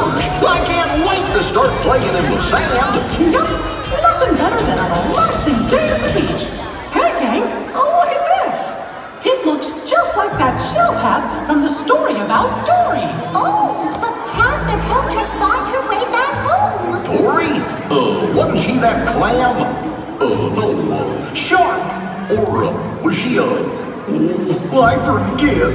I can't wait to start playing in the sand. Yep, nothing better than a relaxing day at the beach. Hey, gang, oh, look at this. It looks just like that shell path from the story about Dory. Oh, the path that helped her find her way back home. Dory? Uh, wasn't she that clam? Uh, no, uh, shark. Or, uh, was she a... Oh, I forget.